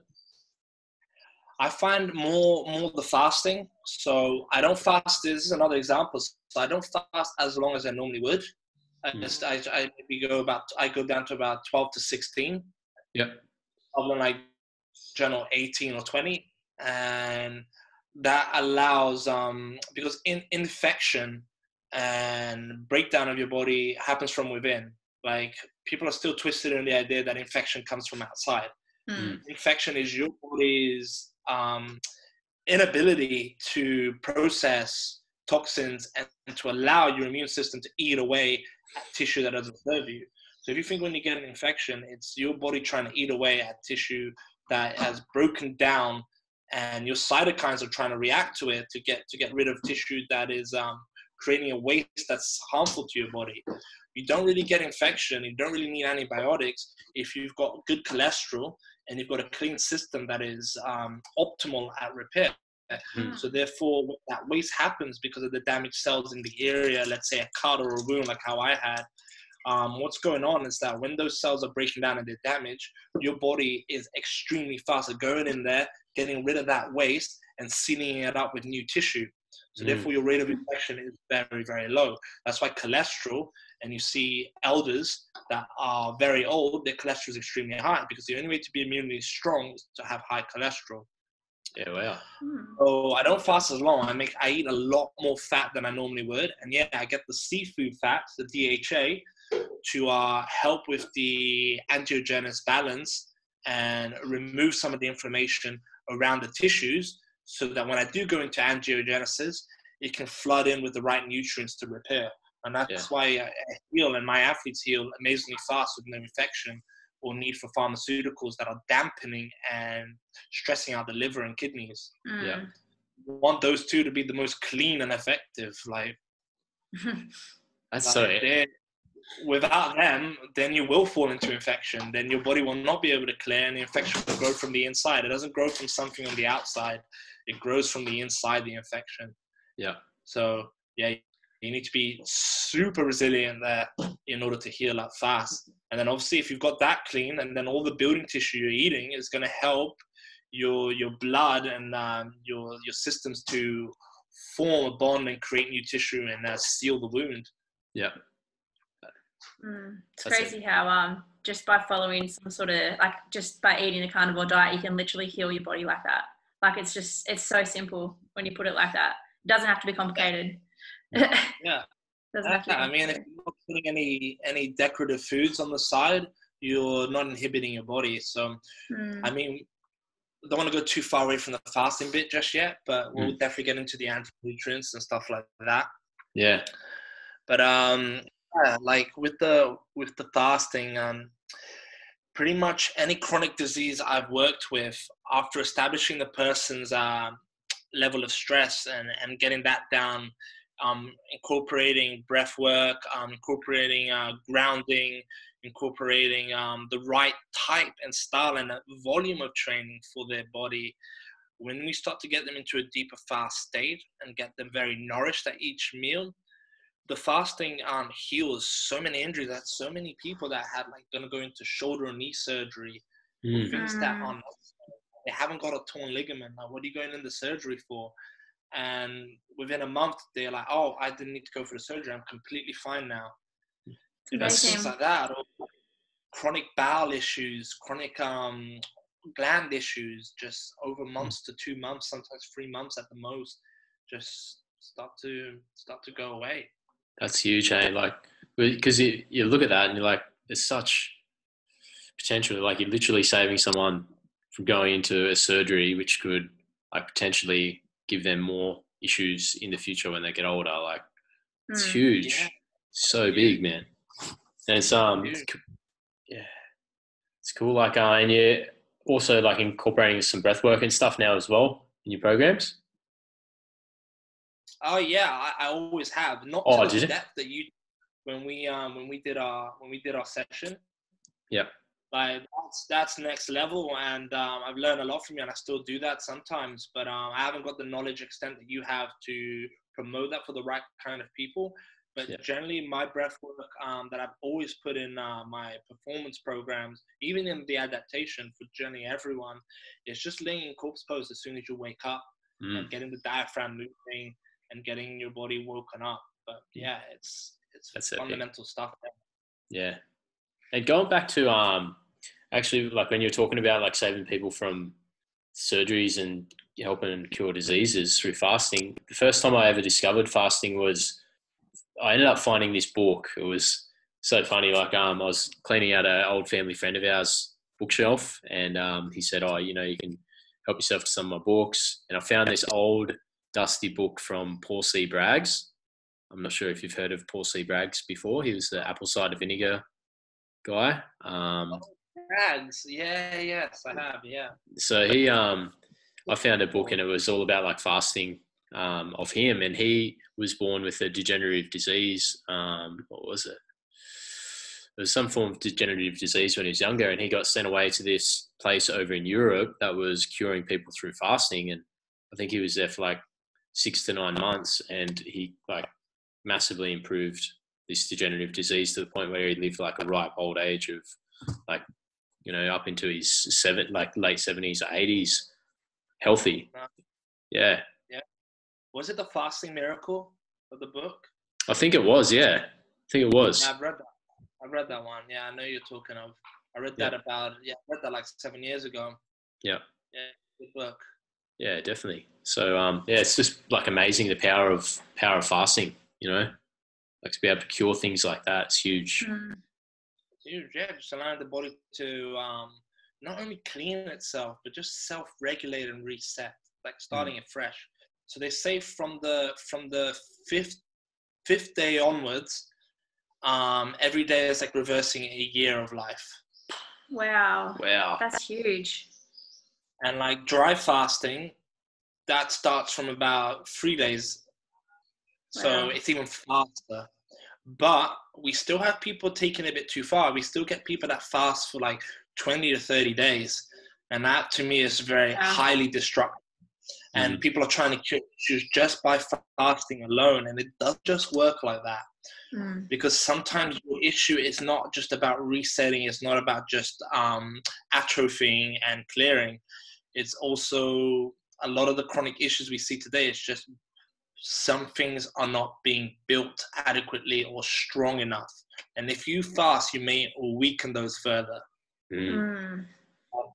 I find more more the fasting. So I don't fast. This is another example. So I don't fast as long as I normally would. I Hmm. just I, I maybe go about I go down to about twelve to sixteen. Yep. Other than like general eighteen or twenty, and that allows um because in infection and breakdown of your body happens from within. Like people are still twisted in the idea that infection comes from outside Mm. infection is your body's um, inability to process toxins and to allow your immune system to eat away at tissue that doesn't serve you. So if you think when you get an infection, it's your body trying to eat away at tissue that has broken down, and your cytokines are trying to react to it to get to get rid of tissue that is um, creating a waste that's harmful to your body. You don't really get infection. You don't really need antibiotics if you've got good cholesterol and you've got a clean system that is um, optimal at repair. Mm. So therefore, that waste happens because of the damaged cells in the area, let's say a cut or a wound like how I had. Um, what's going on is that when those cells are breaking down and they're damaged, your body is extremely fast at going in there, getting rid of that waste and sealing it up with new tissue. So Mm. therefore, your rate of infection is very, very low. That's why cholesterol, and you see elders that are very old, their cholesterol is extremely high because the only way to be immunely strong is to have high cholesterol. Yeah, wow. Mm. So I don't fast as long. I make I eat a lot more fat than I normally would, and yeah, I get the seafood fats, the DHA, to uh, help with the angiogenesis balance and remove some of the inflammation around the tissues, so that when I do go into angiogenesis, it can flood in with the right nutrients to repair. And that's Yeah. why I I heal and my athletes heal amazingly fast with no infection or need for pharmaceuticals that are dampening and stressing out the liver and kidneys Mm. Yeah. want those two to be the most clean and effective. Like, [laughs] That's like so. they're- without them, then you will fall into infection. Then your body will not be able to clear, and the infection will grow from the inside. It doesn't grow from something on the outside; it grows from the inside. The infection. Yeah. So yeah, you need to be super resilient there in order to heal up fast. And then obviously, if you've got that clean, and then all the building tissue you're eating is going to help your your blood and um, your your systems to form a bond and create new tissue and uh, seal the wound. Yeah. Mm. It's That's it. crazy how um just by following some sort of like just by eating a carnivore diet, you can literally heal your body like that. Like it's just it's so simple when you put it like that. It doesn't have to be complicated. [laughs] Yeah. doesn't have to be I mean, if you're not putting any any decorative foods on the side, you're not inhibiting your body. So Mm. I mean, I don't want to go too far away from the fasting bit just yet, but we'll definitely get into the anti-nutrients and stuff like that. Yeah. But um, yeah, like with the with the fasting, um, pretty much any chronic disease I've worked with, after establishing the person's uh, level of stress and and getting that down, um, incorporating breath work, um, incorporating uh, grounding, incorporating um, the right type and style and uh, volume of training for their body. When we start to get them into a deeper fast state and get them very nourished at each meal, the fasting um, heals so many injuries. That so many people that had like gonna go into shoulder and knee surgery, Mm. things that Mm. are not, they haven't got a torn ligament. Like, what are you going into surgery for? And within a month, they're like, "Oh, I didn't need to go for the surgery. I'm completely fine now." You know, things like that. Or chronic bowel issues, chronic um, gland issues, just over months to two months, sometimes three months at the most, just start to start to go away. That's huge, hey. Like, because you, you look at that and you're like, there's such potential. Like, you're literally saving someone from going into a surgery, which could like potentially give them more issues in the future when they get older. Like, it's Mm. huge, Yeah. so big, man. And it's um, it's co- yeah, it's cool. Like, uh, and you're also like incorporating some breath work and stuff now as well in your programs. Oh yeah, I, I always have. Not Oh, to the depth that you when we um when we did our when we did our session. Yep. Like that's that's next level, and um, I've learned a lot from you, and I still do that sometimes. But um, I haven't got the knowledge extent that you have to promote that for the right kind of people. But Yeah. generally, my breath work um, that I've always put in uh, my performance programs, even in the adaptation for generally everyone, is just laying in corpse pose as soon as you wake up Mm. and getting the diaphragm moving and getting your body woken up. But yeah, it's it's That's fundamental stuff. Yeah. And going back to um actually like when you're talking about like saving people from surgeries and helping cure diseases through fasting, the first time I ever discovered fasting was I ended up finding this book. It was so funny. Like um I was cleaning out an old family friend of ours bookshelf and um he said, Oh, you know, you can help yourself to some of my books. And I found this old dusty book from Paul C. Braggs. I'm not sure if you've heard of Paul C. Braggs before. He was the apple cider vinegar guy. Um, Rags, yeah, yes, I have, yeah. so he, um, I found a book and it was all about like fasting um, of him, and he was born with a degenerative disease. Um, what was it? It was some form of degenerative disease when he was younger, and he got sent away to this place over in Europe that was curing people through fasting. And I think he was there for like six to nine months, and he like massively improved this degenerative disease to the point where he lived like a ripe old age of like you know up into his seven like late seventies or eighties, healthy. Yeah. Yeah, Was it the fasting miracle of the book? I think it was. Yeah, I think it was. Yeah, I've read that. I've read that one. Yeah, I know you're talking of. I read that about yeah, I read that like seven years ago. Yeah. Yeah, good book. Yeah, definitely. So um, yeah, it's just like amazing the power of power of fasting. You know, like to be able to cure things like that. It's huge. Mm. It's huge, yeah, just allowing the body to um, not only clean itself, but just self-regulate and reset, like starting it fresh. So they say from the from the fifth fifth day onwards, um, every day is like reversing a year of life. Wow, Wow. that's huge. And like dry fasting, that starts from about three days. So Wow. it's even faster. But we still have people taking it a bit too far. We still get people that fast for like 20 to 30 days. And that to me is very Yeah. highly destructive. And people are trying to cure issues just by fasting alone. And it doesn't just work like that Mm. because sometimes your issue is not just about resetting it's not about just um, atrophying and clearing it's also a lot of the chronic issues we see today is just some things are not being built adequately or strong enough and if you fast you may weaken those further Mm. Mm.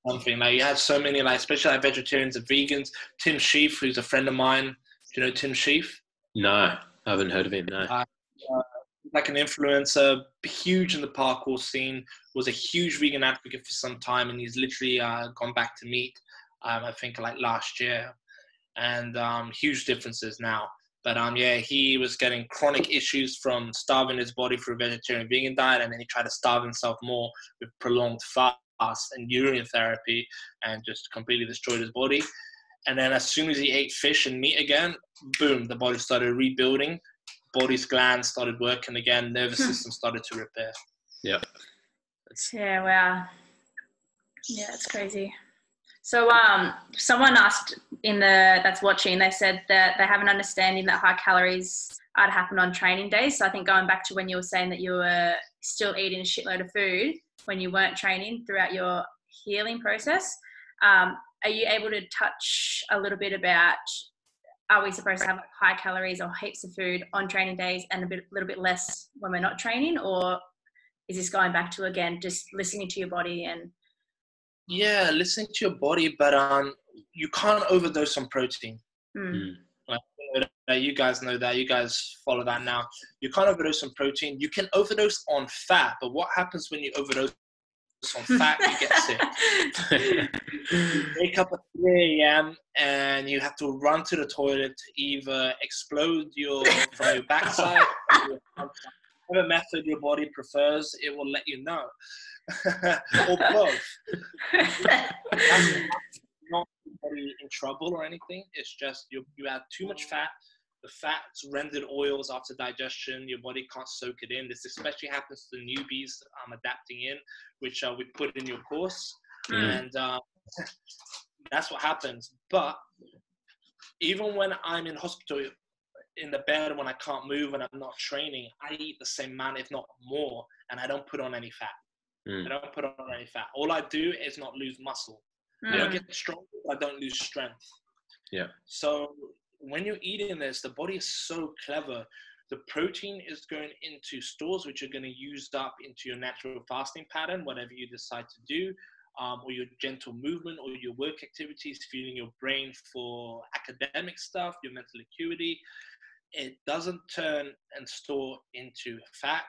something like you have so many like especially like vegetarians and vegans tim Shieff who's a friend of mine do you know tim Shieff No, I haven't heard of him. No. Uh, like an influencer, huge in the parkour scene, was a huge vegan advocate for some time, and he's literally uh, gone back to meat. Um, I think like last year, and um, huge differences now. But um, yeah, he was getting chronic issues from starving his body through a vegetarian vegan diet, and then he tried to starve himself more with prolonged fast and urine therapy, and just completely destroyed his body. And then as soon as he ate fish and meat again, boom, the body started rebuilding body's glands started working again, nervous Hmm. system started to repair. Yep. That's, Yeah, wow. Yeah, it's crazy. So, um, someone asked in the that's watching, they said that they have an understanding that high calories are to happen on training days. So, I think going back to when you were saying that you were still eating a shitload of food when you weren't training throughout your healing process, um, are you able to touch a little bit about? Are we supposed to have high calories or heaps of food on training days and a bit, little bit less when we're not training, or is this going back to again just listening to your body and Yeah, listening to your body, but um, you can't overdose on protein. mm. Like, you know you guys know that. You guys follow that now. You can't overdose on protein. You can overdose on fat, but what happens when you overdose on fat? you get sick. [laughs] You wake up at 3 a.m. and you have to run to the toilet to either explode your from your backside or your front side. Whatever method your body prefers, it will let you know. [laughs] or both. Not body in trouble or anything. It's just you you have too much fat the fats, rendered oils after digestion, your body can't soak it in. This especially happens to the newbies I'm um, adapting in, which uh, we put in your course. Mm. And uh, [laughs] that's what happens. But even when I'm in hospital, in the bed when I can't move and I'm not training, I eat the same amount, if not more, and I don't put on any fat. Mm. I don't put on any fat. All I do is not lose muscle. I Mm. don't get stronger. I don't lose strength. Yeah. So when you're eating this, the body is so clever. The protein is going into stores which are going to use up into your natural fasting pattern, whatever you decide to do, um, or your gentle movement, or your work activities, feeding your brain for academic stuff, your mental acuity. It doesn't turn and store into fat.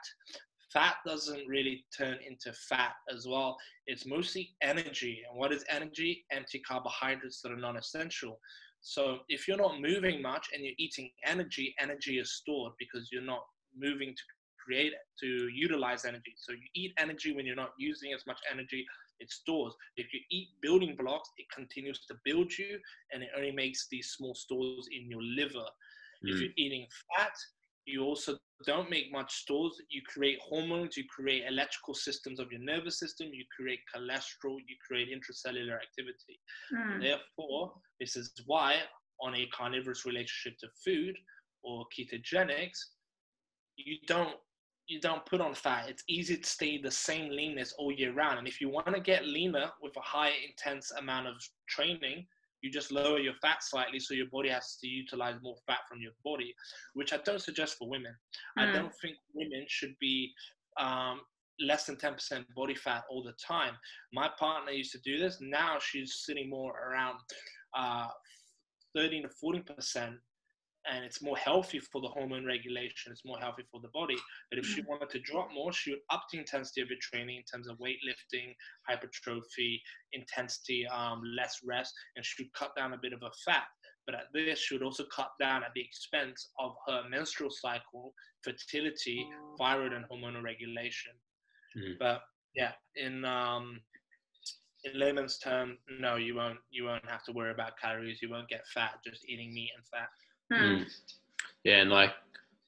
Fat doesn't really turn into fat as well. It's mostly energy. And what is energy? Empty carbohydrates that are non essential. So if you're not moving much and you're eating energy, energy is stored because you're not moving to create to utilize energy. So you eat energy when you're not using as much energy, it stores. If you eat building blocks, it continues to build you and it only makes these small stores in your liver. If Mm. you're eating fat, you also don't make much stores. You create hormones, you create electrical systems of your nervous system, you create cholesterol, you create intracellular activity. Mm. Therefore, this is why on a carnivorous relationship to food or ketogenics, you don't you don't put on fat. It's easy to stay the same leanness all year round. And if you want to get leaner with a high intense amount of training, you just lower your fat slightly so your body has to utilize more fat from your body, which I don't suggest for women. I Mm. don't think women should be um, less than 10% body fat all the time. My partner used to do this. Now she's sitting more around uh, 13 to 40%. And it's more healthy for the hormone regulation. It's more healthy for the body. But if she wanted to drop more, she would up the intensity of her training in terms of weightlifting, hypertrophy, intensity, um, less rest, and she would cut down a bit of her fat. But at this, she would also cut down at the expense of her menstrual cycle, fertility, thyroid, and hormonal regulation. Mm. But yeah, in um, in layman's term, no, you won't. You won't have to worry about calories. You won't get fat just eating meat and fat. Mm. Mm. Yeah, and like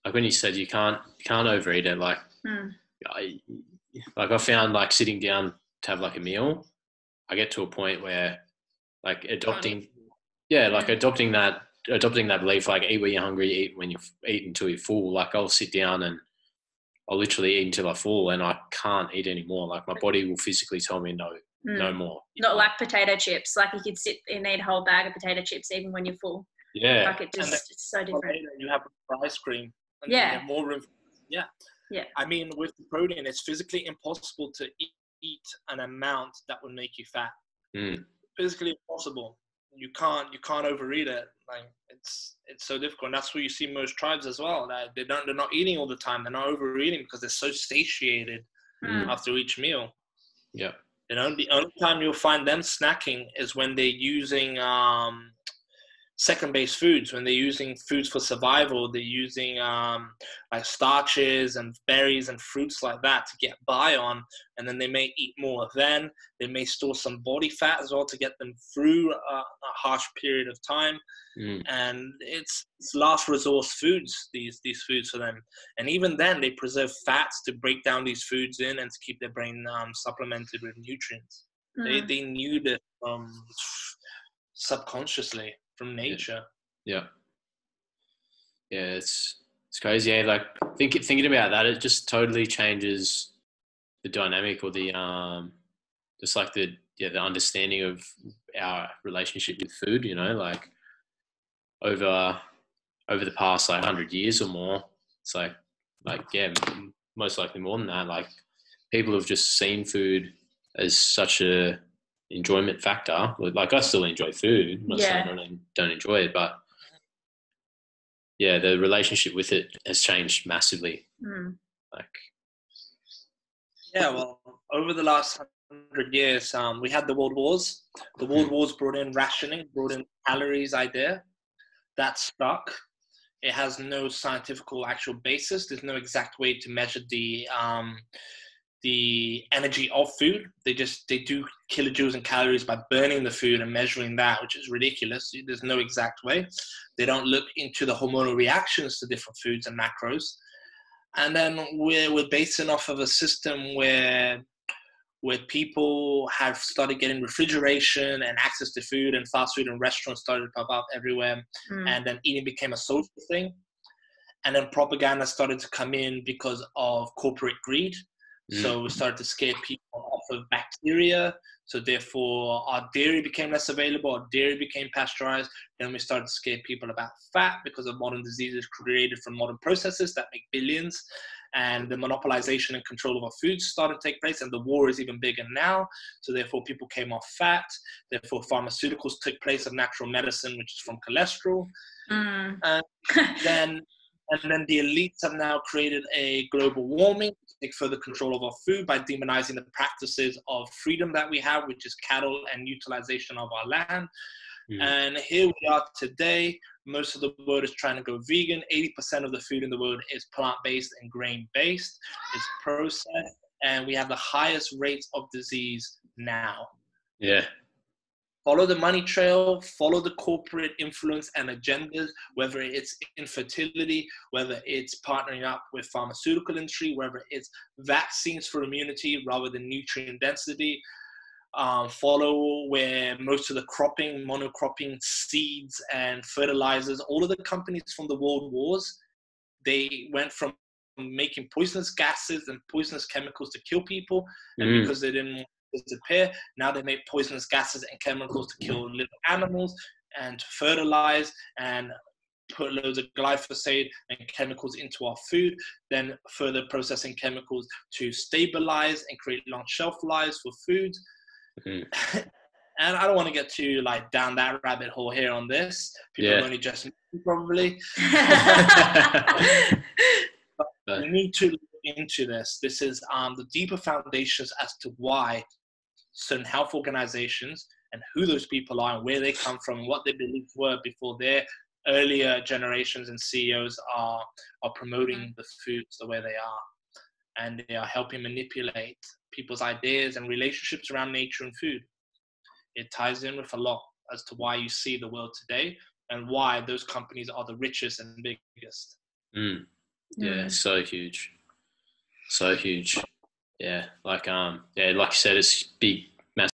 like when you said you can't you can't overeat it. Like Mm. I like I found like sitting down to have like a meal, I get to a point where like adopting yeah like adopting that adopting that belief like eat when you're hungry, eat when you eat until you're full. Like I'll sit down and I'll literally eat until I'm full, and I can't eat anymore. Like my body will physically tell me no, Mm. no more. Not like potato chips. Like you could sit and eat a whole bag of potato chips even when you're full. Yeah, Like it just it's so different. later you have ice cream. And Yeah. You have more room. Yeah. Yeah. I mean, with the protein, it's physically impossible to eat, eat an amount that would make you fat. Mm. Physically impossible. You can't. You can't overeat it. Like it's it's so difficult. And that's what you see most tribes as well. That they don't. They're not eating all the time. They're not overeating because they're so satiated Mm. after each meal. yeah, You know, the only time you'll find them snacking is when they're using um, second base foods, when they're using foods for survival, they're using um, like starches and berries and fruits like that to get by on, and then they may eat more then. They may store some body fat as well to get them through a, a harsh period of time Mm. and it's, it's last resource foods these these foods for them and even then they preserve fats to break down these foods in and to keep their brain um, supplemented with nutrients they, Mm. they knew this um, subconsciously from nature Yeah. Yeah, it's it's crazy. Yeah, like think, thinking about that, it just totally changes the dynamic or the um, just like the yeah the understanding of our relationship with food. You know, like over over the past like hundred years or more, it's like like yeah, most likely more than that. Like people have just seen food as such a enjoyment factor. Like I still enjoy food. I'm not saying I don't, don't enjoy it, but yeah, the relationship with it has changed massively. Mm. Like, yeah well over the last hundred years um, we had the world wars the world wars brought in rationing brought in calories idea that stuck it has no scientific actual basis there's no exact way to measure the um, the energy of food. They just they do kilojoules and calories by burning the food and measuring that which is ridiculous. There's no exact way. They don't look into the hormonal reactions to different foods and macros. And then we're, we're basing off of a system where where people have started getting refrigeration and access to food and fast food and restaurants started to pop up everywhere mm. and then eating became a social thing. And then propaganda started to come in because of corporate greed mm. so we started to scare people off of bacteria. So therefore our dairy became less available our dairy became pasteurized. Then we started to scare people about fat because of modern diseases created from modern processes that make billions. And the monopolization and control of our foods started to take place and the war is even bigger now. So therefore people came off fat. Therefore pharmaceuticals took place of natural medicine which is from cholesterol. Mm. and [laughs] then and then the elites have now created a global warming to take further control of our food by demonizing the practices of freedom that we have which is cattle and utilization of our land Mm. And here we are today. Most of the world is trying to go vegan. 80% of the food in the world is plant based and grain based, it's processed, and we have the highest rates of disease now. Yeah. Follow the money trail, follow the corporate influence and agendas, whether it's infertility, whether it's partnering up with pharmaceutical industry, whether it's vaccines for immunity rather than nutrient density, um, follow where most of the cropping, monocropping, seeds, and fertilizers, all of the companies from the world wars, they went from making poisonous gases and poisonous chemicals to kill people, and mm. because they didn't disappear, now they make poisonous gases and chemicals to kill little animals and fertilize and put loads of glyphosate and chemicals into our food, then further processing chemicals to stabilize and create long shelf lives for foods. Mm-hmm. [laughs] and I don't want to get too like down that rabbit hole here on this. People yeah. only just probably. [laughs] [laughs] but we need to look into this. This is um, the deeper foundations as to why certain health organizations and who those people are and where they come from and what their beliefs were before their earlier generations and CEOs are are promoting mm. the foods the way they are and they are helping manipulate people's ideas and relationships around nature and food. It ties in with a lot as to why you see the world today and why those companies are the richest and biggest. Mm. Yeah, mm. so huge, so huge. Yeah, like um, yeah, like you said, it's big,